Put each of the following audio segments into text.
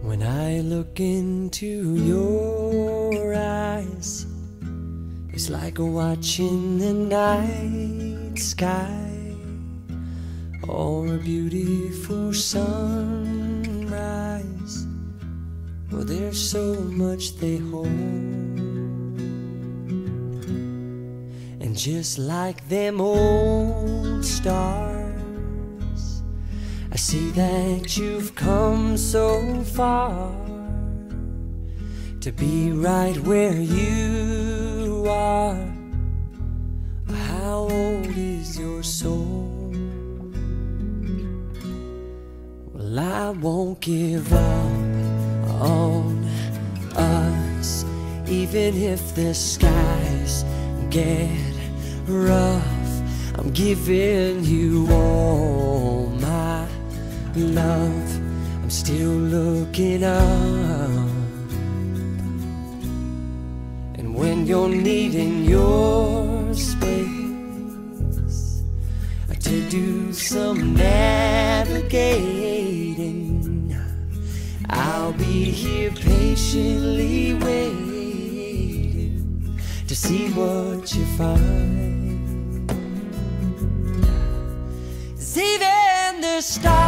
When I look into your eyes, it's like watching the night sky or a beautiful sunrise. Well, there's so much they hold. And just like them old stars, see that you've come so far to be right where you are. How old is your soul? Well, I won't give up on us, even if the skies get rough. I'm giving you all love. I'm still looking up. And when you're needing your space to do some navigating, I'll be here patiently waiting to see what you find. 'Cause even the stars,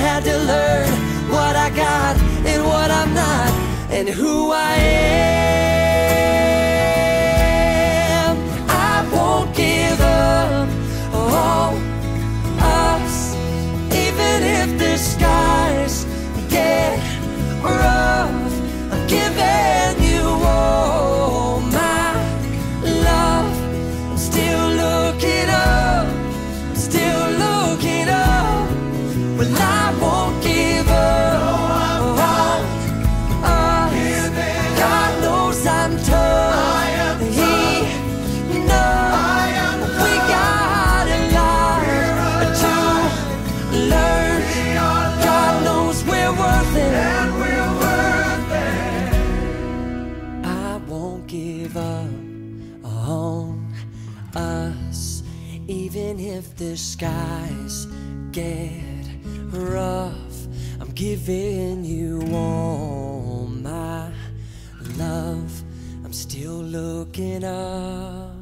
had to learn what I got and what I'm not, and who I am. Well, I won't give up. God knows I'm tough. He knows we got a lot to learn. God knows we're worth it. I won't give up on us, even if the skies get rough. I'm giving you all my love. I'm still looking up.